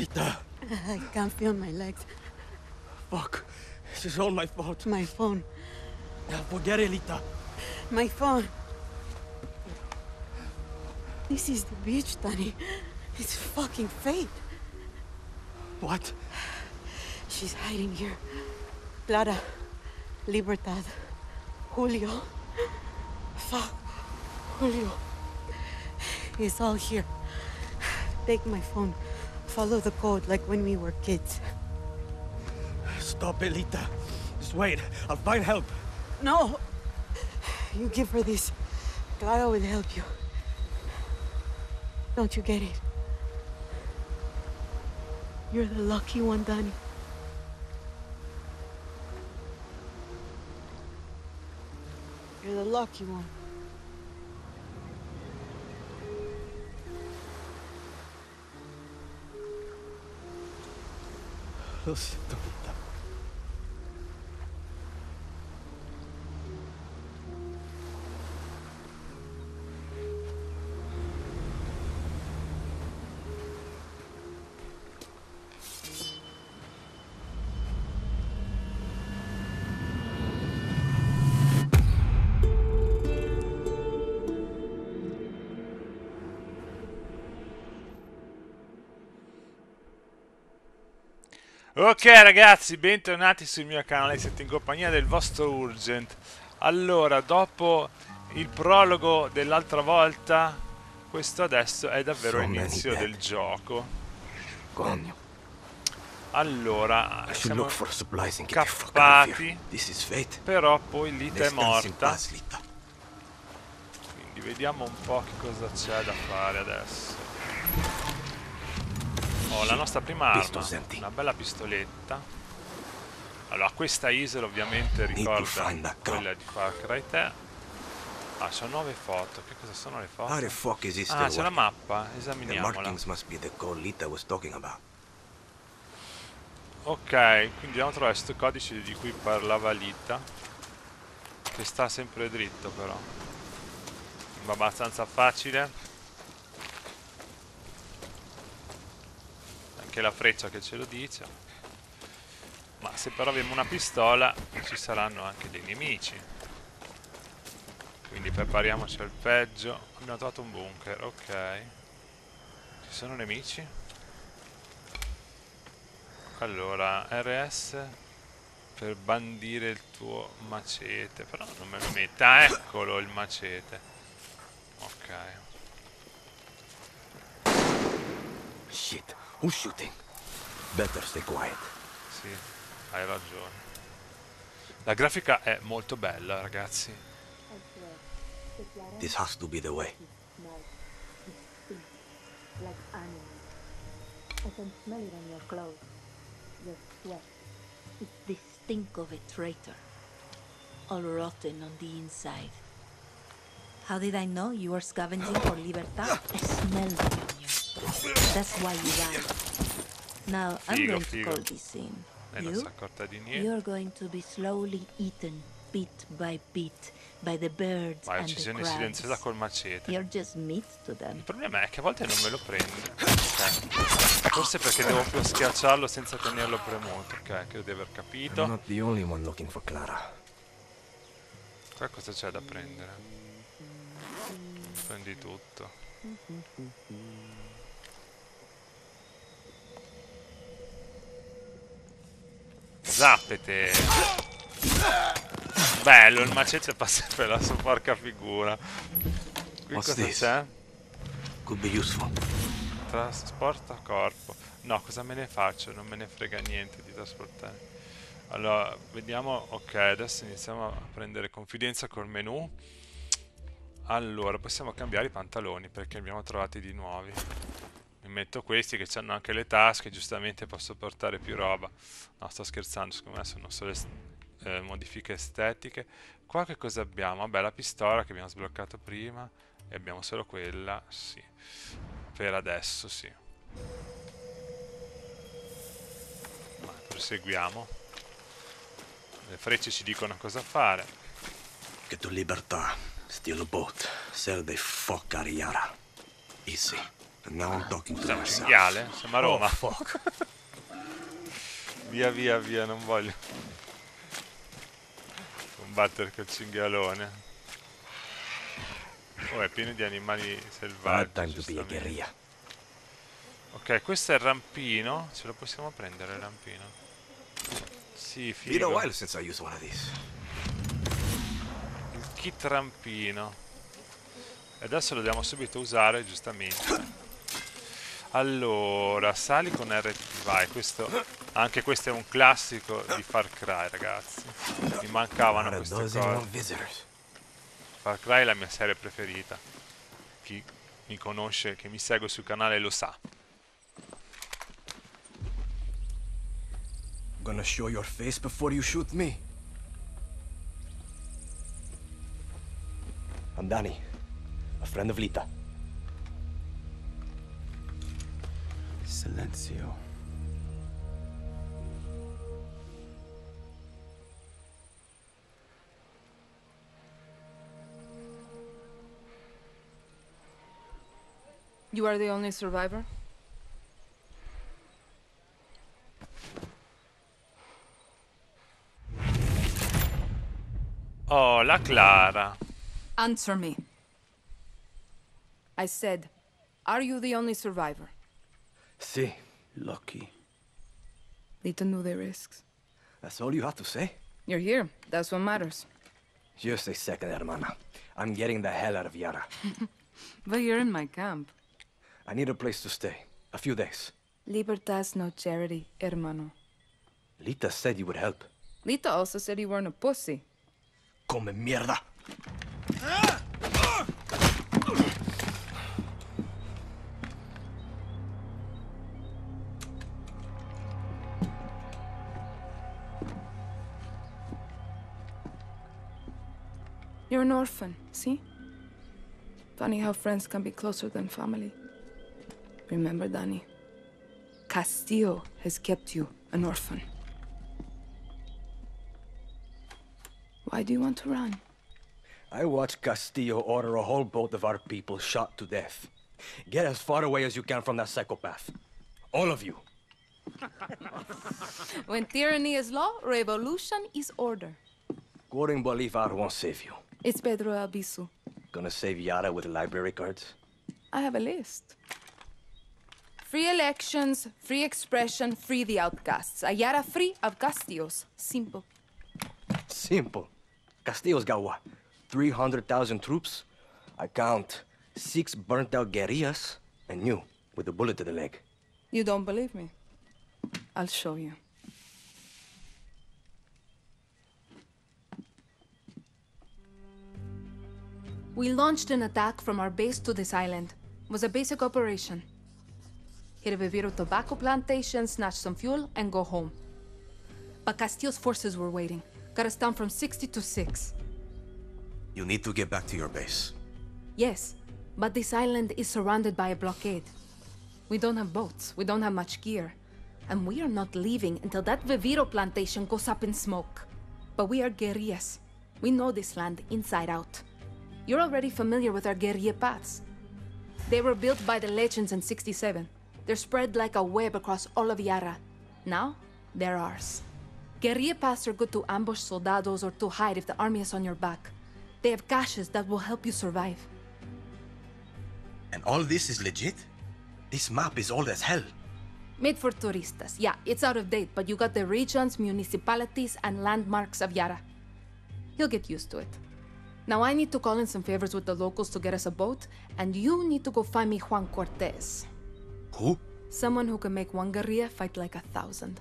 Lita, I can't feel my legs. fuck. This is all my fault. My phone. Now forget it, Lita. My phone. This is the beach, Danny. It's fucking fate. What? She's hiding here. Clara, Libertad, Julio. Fuck, Julio. It's all here. Take my phone. Follow the code like when we were kids. Stop Elita. Just wait. I'll find help. No! You give her this. Clara will help you. Don't you get it? You're the lucky one, Danny. You're the lucky one. Eu sinto Ok ragazzi, bentornati sul mio canale, siete in compagnia del vostro Urgent. Allora, dopo il prologo dell'altra volta, questo adesso è davvero l'inizio del gioco. Allora, siamo scappati, però poi Lita è morta. Quindi vediamo un po' che cosa c'è da fare adesso. Ho la nostra prima arma, una bella pistoletta. Allora, questa isola ovviamente ricorda quella di Far Cry 3. Ah, c'ho nuove foto. Che cosa sono le foto? How the fuck is this Ah, c'è la mappa, The esaminiamola. markings must be the code Lita was talking about. Ok, quindi dobbiamo trovare questo codice di cui parlava Lita. Che sta sempre dritto però. Va abbastanza facile. Anche la freccia che ce lo dice. Ma se però abbiamo una pistola ci saranno anche dei nemici. Quindi prepariamoci al peggio. Abbiamo trovato un bunker, ok. Ci sono nemici? Allora, RS per bandire il tuo macete. Però non me lo mette. Ah, eccolo il macete. Ok. Shit, who's shooting? Better stay quiet. Sì, hai ragione. La grafica è molto bella, ragazzi. This has to be the way. like animals. I can smell it on your clothes, your sweat. It's the stink of a traitor, all rotten on the inside. How did I know you were scavenging for Libertad? I smelled you. That's why you died. Now I'm Figo, going to figo. call this in. Lei non si è You, accorta di niente. you're going to be slowly eaten, bit by bit, by the birds Vai, and the uccisione crabs. silenziosa col macete. You're just meat to them. Il problema è che a volte non me lo prende. Ok. Forse perché devo più schiacciarlo senza tenerlo premuto. Ok, credo di aver I'm capito. not the only one looking for Clara. Qua cosa c'è da prendere? Prendi tutto. Zappete! Bello, il macete passa per la sua porca figura. Qui What's cosa c'è? Could be useful. Trasporta corpo. No, cosa me ne faccio? Non me ne frega niente di trasportare. Allora, vediamo. Ok, adesso iniziamo a prendere confidenza col menu. Allora, possiamo cambiare i pantaloni perché ne abbiamo trovati di nuovi. Metto questi che hanno anche le tasche, giustamente posso portare più roba. No, sto scherzando, secondo me sono solo est- eh, modifiche estetiche. Qua che cosa abbiamo? Vabbè, la pistola che abbiamo sbloccato prima e abbiamo solo quella, sì. Per adesso sì. Ma proseguiamo. Le frecce ci dicono cosa fare. Get to Libertad. Steal a boat. Sell out of Yara. Easy. Now I'm talking to Siamo cinghiale? Siamo a Roma. Oh, fuck. Via, via, via, non voglio combattere col cinghialone. Oh, è pieno di animali selvaggi. to be a giustamente. guerrilla. Ok, questo è il rampino. Ce lo possiamo prendere il rampino? Sì, figo. while since I used one of these. Il kit rampino. E adesso lo dobbiamo subito usare, giustamente. Allora, sali con RT, vai. Questo, anche questo è un classico di Far Cry, ragazzi. Mi mancavano queste cose. Far Cry è la mia serie preferita. Chi mi conosce, che mi segue sul canale lo sa. Gonna show your face before you shoot me. I'm Danny, a friend of Lita. Silenzio. You are the only survivor? Hola, Clara. Answer me. I said, are you the only survivor? See, Lucky. Lita knew the risks. that's all you have to say? You're here. That's what matters. Just a second, hermana. I'm getting the hell out of Yara. But you're in my camp. I need a place to stay. A few days. Libertas no charity, hermano. Lita said you would help. Lita also said you weren't a pussy. Come mierda. Ah! You're an orphan, see? Funny how friends can be closer than family. Remember, Danny, Castillo has kept you an orphan. Why do you want to run? I watched Castillo order a whole boat of our people shot to death. Get as far away as you can from that psychopath. All of you. When tyranny is law, revolution is order. Quoting Bolivar won't save you. It's Pedro Albizu. Gonna save Yara with library cards? I have a list. Free elections, free expression, free the outcasts. Ayara free of Castillos. Simple. Simple. Castillo's got what? 300,000 troops? I count six burnt out guerrillas and you with a bullet to the leg. You don't believe me? I'll show you. We launched an attack from our base to this island. It was a basic operation. Hit a Viviro tobacco plantation, snatch some fuel, and go home. But Castillo's forces were waiting. Got us down from 60 to 6. You need to get back to your base. Yes, but this island is surrounded by a blockade. We don't have boats, we don't have much gear, and we are not leaving until that Viviro plantation goes up in smoke. But we are guerrillas. We know this land inside out. You're already familiar with our guerrilla paths. They were built by the legends in 67. They're spread like a web across all of Yara. Now, they're ours. Guerrilla paths are good to ambush soldados or to hide if the army is on your back. They have caches that will help you survive. And all this is legit? This map is old as hell. Made for turistas. Yeah, it's out of date, but you got the regions, municipalities, and landmarks of Yara. You'll get used to it. Now I need to call in some favors with the locals to get us a boat, and you need to go find me Juan Cortez. Who? Someone who can make one guerrilla fight like a thousand.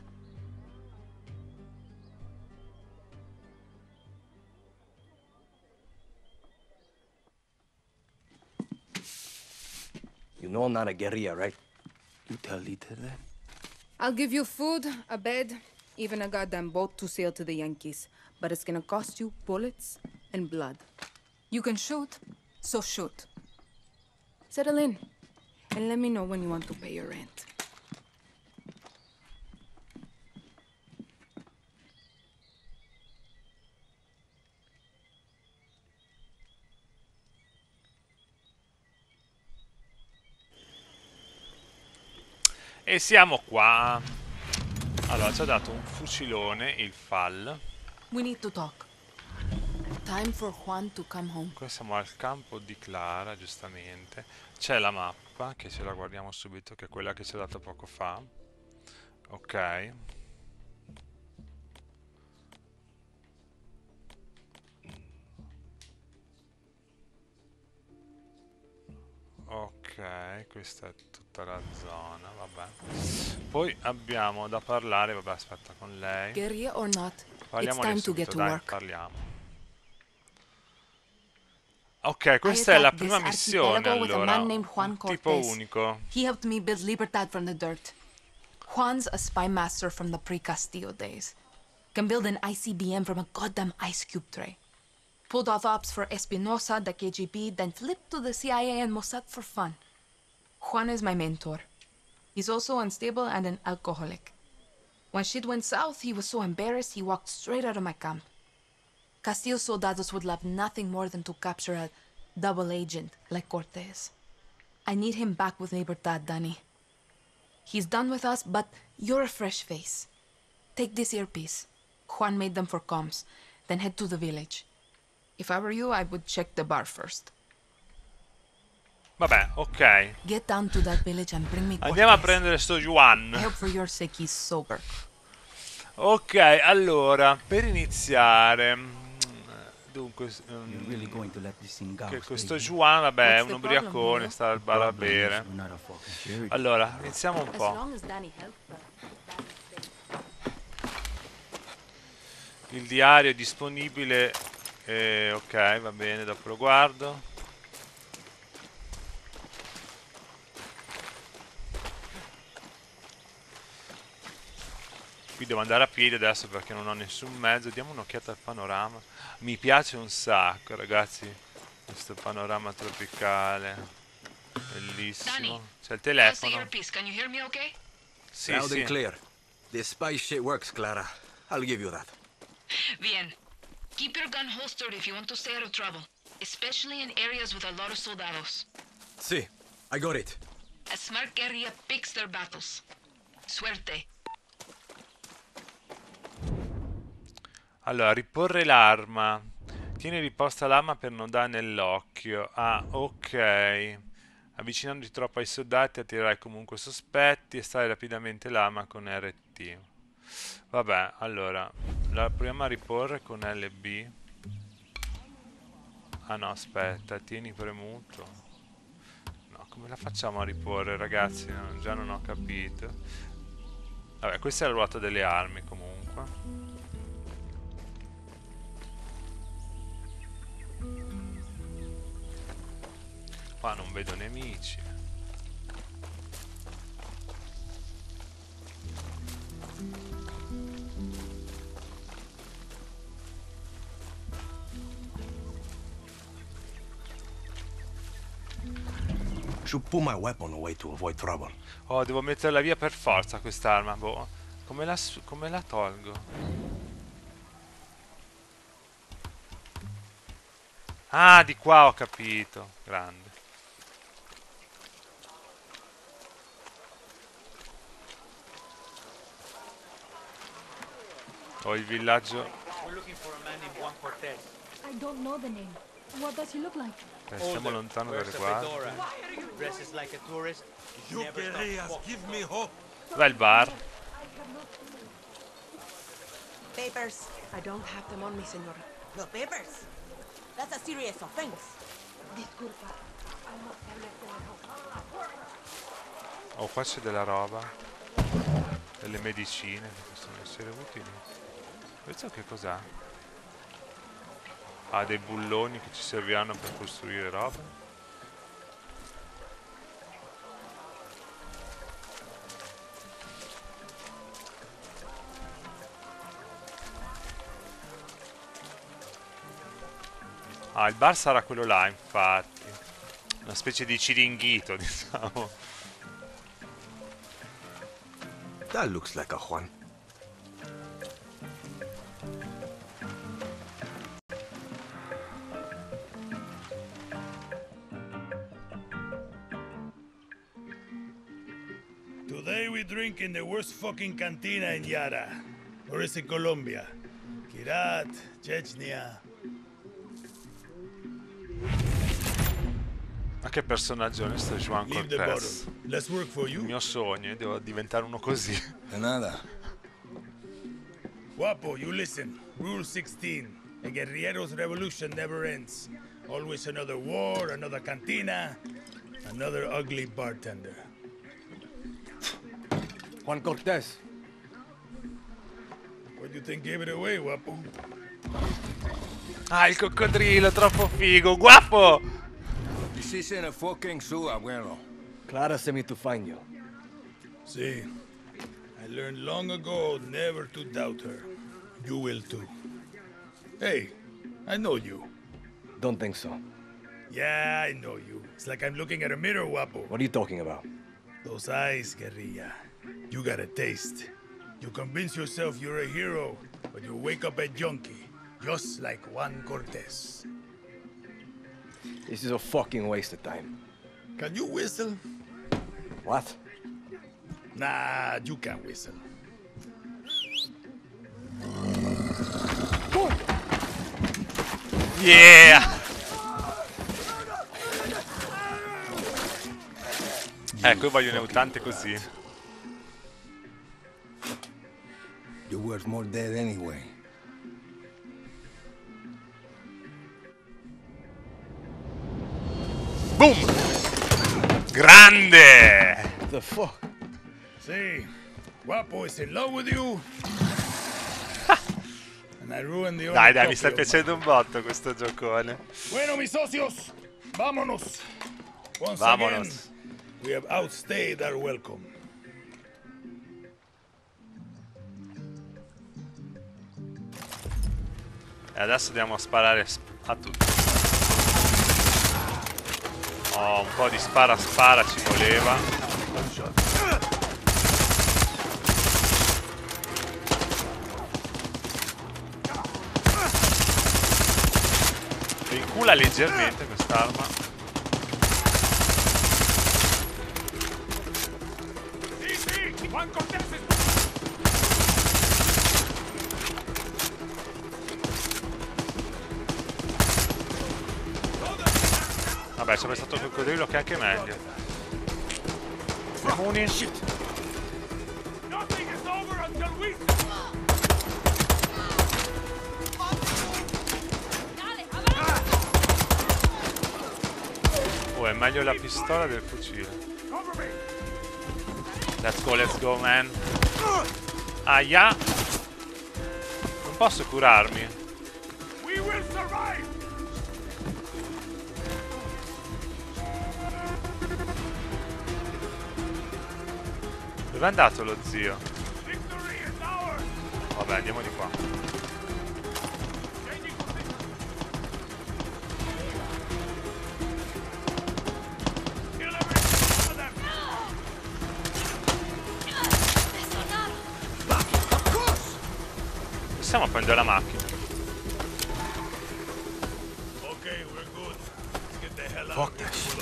You know I'm not a guerrilla, right? You tell Lita that? I'll give you food, a bed, even a goddamn boat to sail to the Yankees. But it's gonna cost you bullets and blood. You can shoot, so shoot. Settle in, and let me know when you want to pay your rent. E siamo qua. Allora, ci ha dato un fucilone, il fall. We need to talk. Time for Juan to come home. Qua siamo al campo di Clara, giustamente. C'è la mappa, che ce la guardiamo subito, che è quella che ci ha dato poco fa. Ok. Ok, questa è tutta la zona, vabbè. Poi abbiamo da parlare, vabbè aspetta con lei. To get subito, to dai, parliamo. Ok, questa è la prima this missione archipelago with a allora. man named Juan tipo unico. He helped me build Libertad from the dirt. Juan's a spy master from the pre-Castillo days. Can build an ICBM from a goddamn ice cube tray. Pulled off ops for Espinosa, the KGB, then flipped to the CIA and Mossad for fun. Juan is my mentor. He's also unstable and an alcoholic. When shit went south, he was so embarrassed he walked straight out of my camp. Castillo's soldados would love nothing more than to capture a double agent like Cortez. I need him back with Libertad, Danny. He's done with us, but you're a fresh face. Take this earpiece. Juan made them for comms. Then head to the village. If I were you, I would check the bar first. Vabbè, ok. Get down to that village and bring me Andiamo a prendere sto Juan. I hope for your sake he's sober. Ok, allora, per iniziare... Dunque, go? che questo? Juan, vabbè, è un ubriacone, sta al bar a bere. Allora, iniziamo un po'. Il diario è disponibile. eh, ok, va bene, dopo lo guardo. Qui devo andare a piedi adesso perché non ho nessun mezzo. Diamo un'occhiata al panorama. Mi piace un sacco, ragazzi. Questo panorama tropicale. Bellissimo. C'è il telefono. Sì, Loud sì. and clear. The spy shit works, Clara. I'll give you that. Bien. Keep your gun holstered if you want to stay out of trouble, especially in areas with a lot of soldados. See, I got it. A smart guerrilla picks their battles. Suerte. Allora, riporre l'arma. Tieni riposta l'arma per non dare nell'occhio. Ah, ok. Avvicinandoti troppo ai soldati attirerai comunque sospetti e stare rapidamente l'arma con RT. Vabbè, allora, la proviamo a riporre con LB. Ah no, aspetta, tieni premuto. No, come la facciamo a riporre, ragazzi? No, già non ho capito. Vabbè, questa è la ruota delle armi comunque. Qua non vedo nemici. Should pull my weapon away to avoid trouble. Oh, devo metterla via per forza quest'arma. Boh. Come la, come la tolgo? Ah, di qua ho capito. Grande. Ho il villaggio. We're looking for a man named Juan Cortez. I don't know the name. What does he look like? Eh, stiamo Older, lontano wears dalle a guardie. fedora, Dresses like a tourist. You never stops guerrillas, walking. give me hope. Dov'è il bar? Papers. I don't have them on me, senora. No papers. That's a serious offense. Oh, qua c'è della roba. Delle medicine che possono essere utili. Questo che cos'ha? Ha dei bulloni che ci serviranno per costruire roba. Ah, il bar sarà quello là, infatti. Una specie di ciringhito, diciamo. That looks like a Juan. Today in the worst fucking cantina in Yara? Or is it Colombia? Kirat, Chechnya. Ma che personaggio onesto è Juan Leave the Cortez. bottle. Less work for Il you. mio sogno, devo diventare uno così. De nada. Guapo, you listen. Rule 16. A guerrillero's revolution never ends. Always another war, another cantina, another ugly bartender. Juan Cortez. What do you think gave it away, Guapo? Ah, il coccodrillo, troppo figo. Guapo! This isn't a fucking zoo, abuelo. Clara sent me to find you. See, I learned long ago never to doubt her. You will too. Hey, I know you. Don't think so. Yeah, I know you. It's like I'm looking at a mirror, Guapo. What are you talking about? Those eyes, guerrilla. You got a taste. You convince yourself you're a hero, but you wake up a junkie, just like Juan Cortez. This is a fucking waste of time. Can you whistle? What? Nah, you can't whistle. Yeah! Ecco, io voglio ne tante così. You're worth more dead anyway. Boom! Grande! The fuck? See, Guapo is in love with you. and I ruined the only Dai, dai, mi sta piacendo un botto questo giocone. Bueno, mis socios, vámonos. Once Vámonos. again, we have outstayed our welcome. E adesso andiamo a sparare sp- a tutti. Oh, un po' di spara spara ci voleva. Vincula leggermente quest'arma. C'è stato il coccodrillo che è anche meglio. Muni. Oh, è meglio la pistola del fucile. Let's go, let's go, man. Aia! Non posso curarmi. Dove è andato lo zio? Vabbè, andiamo di qua. Possiamo prendere la macchina.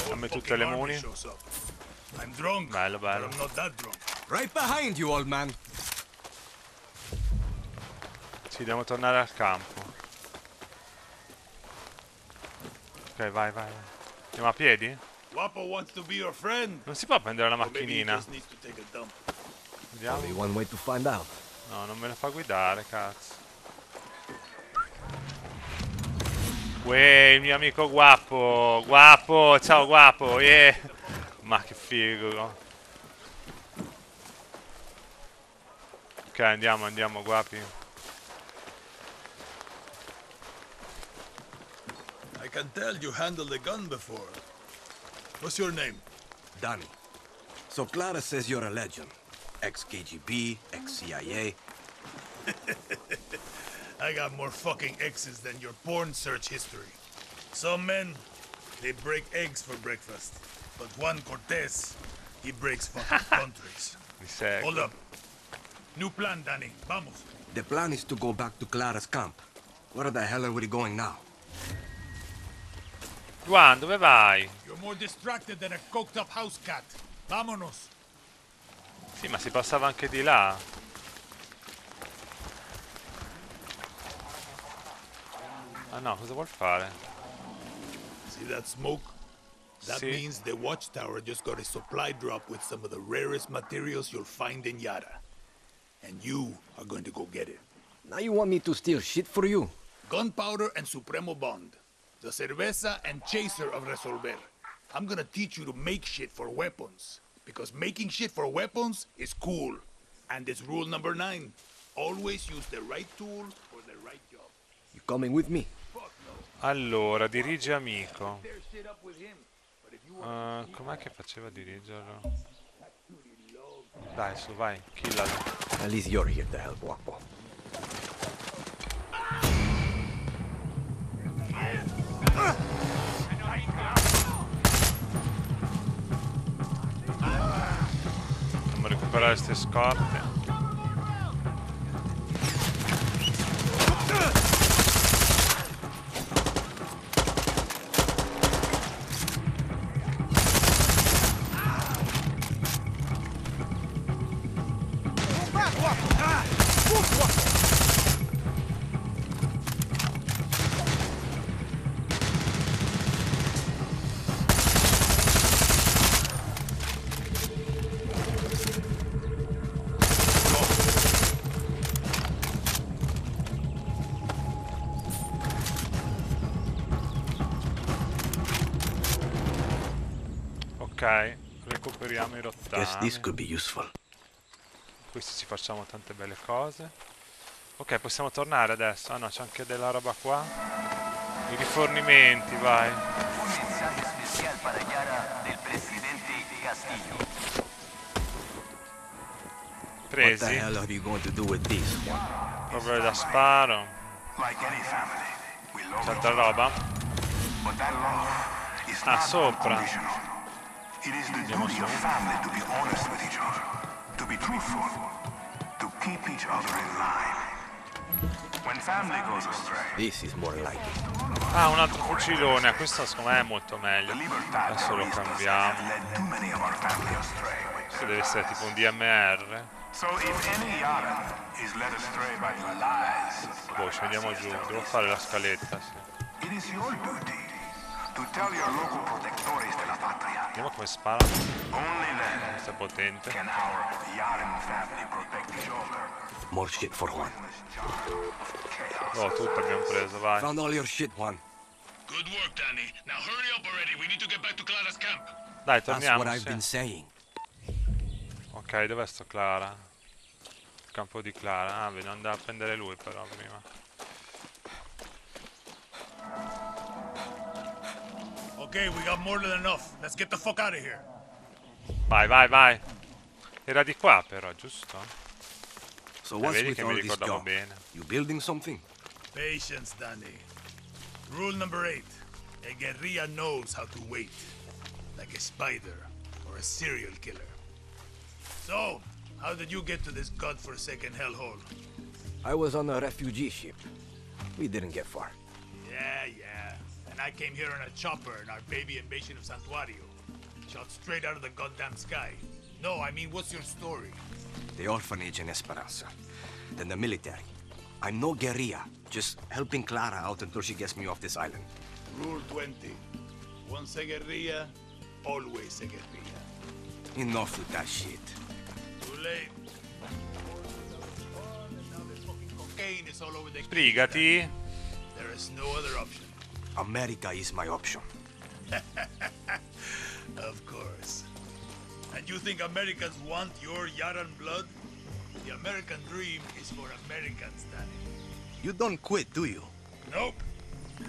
Dammi tutte le muni. Bello, bello. Right behind you, old man. Ci dobbiamo tornare al campo. Ok, vai, vai. vai. Andiamo a piedi? Guapo wants to be your friend. Non si può prendere la Or maybe he macchinina. just needs to take a dump. Vediamo. Only one way to find out. No, non me la fa guidare, cazzo. Uè, il mio amico guapo. Guapo, ciao guapo. Yeah. Ma che figo. Ok, andiamo, andiamo, guapi. I can tell you handled a gun before. What's your name? Danny. So Clara says you're a legend. Ex-KGB, ex-CIA. I got more fucking X's than your porn search history. Some men, they break eggs for breakfast. But Juan Cortez, he breaks fucking countries. Hold up. New plan, Danny. Vamos. The plan is to go back to Clara's camp. Where the hell are we going now? Juan, dove vai? You're more distracted than a coked up house cat. Vámonos. Sì, ma si passava anche di là. Ah no, cosa vuol fare? See that smoke? That See? means the watchtower just got a supply drop with some of the rarest materials you'll find in Yara. And you are going to go get it. Now you want me to steal shit for you? Gunpowder and Supremo Bond. The cerveza and chaser of Resolver. I'm gonna teach you to make shit for weapons. Because making shit for weapons is cool. And it's rule number nine. Always use the right tool for the right job. You coming with me? Allora, dirige amico. Tear shit up with him. But if you Uh, com'è che faceva a dirigerlo? Dai, su, vai, killalo. At least you're here to help, Wapo. Dobbiamo recuperare queste scorte. Ok, recuperiamo i Guess this could be useful. Questi ci facciamo tante belle cose. Ok, possiamo tornare adesso. Ah no, c'è anche della roba qua. I rifornimenti, vai. Presi. Roba da sparo. C'è altra roba? Ah, sopra. unconditional. It to be truthful, to keep each other in line. When family goes astray, This is more like it. Ah, un altro fucilone. Questo secondo me è molto meglio. Adesso lo cambiamo. Questo deve essere tipo un DMR. So if any Yara is led astray by the lies of Boh, scendiamo giù. Devo fare la scaletta, sì. It is your duty to tell your local protectores de la patria. Vediamo come spara. Only then Questo è potente. can our Yaran family protect each other. More shit for Juan. Oh, tutto abbiamo preso, vai. Found all your shit, Juan. Good work, Danny. Now hurry up already. We need to get back to Clara's camp. Dai, That's torniamo. what I've sì. been saying. Ok, dov'è sto Clara? Il campo di Clara. Ah, bisogna andare a prendere lui però prima. Okay, we got more than enough. Let's get the fuck out of here. Vai, vai, vai. Era di qua però, giusto? So Eh, what's vedi with che all this ricordavo junk? bene. You building something? Patience, Danny. Rule number eight. A guerrilla knows how to wait. Like a spider or a serial killer. So, how did you get to this godforsaken hellhole? I was on a refugee ship. We didn't get far. Yeah, yeah. And I came here on a chopper in our baby invasion of Santuario. Shot straight out of the goddamn sky. No, I mean, what's your story? The orphanage in Esperanza. Then the military. I'm no guerrilla, just helping Clara out until she gets me off this island. Rule 20. Once a guerrilla, always a guerrilla. Enough with that shit. Too late. Now this fucking cocaine is all over the Sbrigati. There is no other option. America is my option. Of course. And you think Americans want your Yaran blood? The American dream is for Americans, Danny. You don't quit, do you? Nope.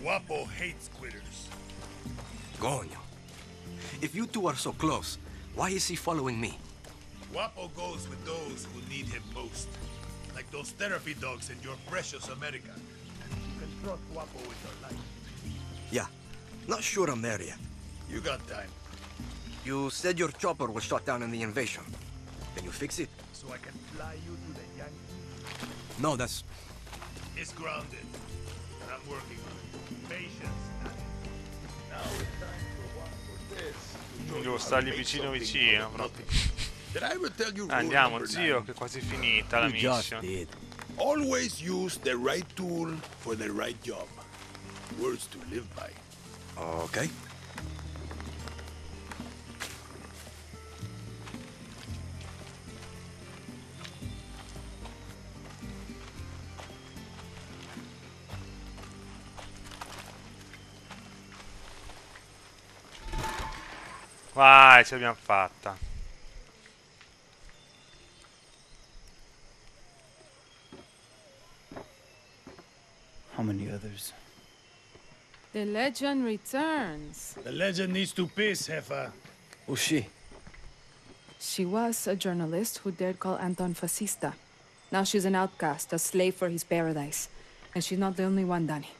Guapo hates quitters. Coño. If you two are so close, why is he following me? Guapo goes with those who need him most. Like those therapy dogs in your precious America. You can trust Guapo with your life. Yeah. Not sure I'm there yet. You got time. You said your chopper was shot down in the invasion. Can you fix it? So I can fly you to the Yankees. No, that's... It's grounded. And I'm working on it. Patience, Now it's time for one for this. Devo stargli vicino vicino proprio. Did I ever tell you rule Andiamo, zio, che è quasi finita la You just mission. Always use the right tool for the right job. Words to live by. Okay. Vai, ce l'abbiamo fatta. How many others? The legend returns. The legend needs to piss, Hefa. Who's she? She was a journalist who dared call Anton fascista. Now she's an outcast, a slave for his paradise. And she's not the only one, Danny.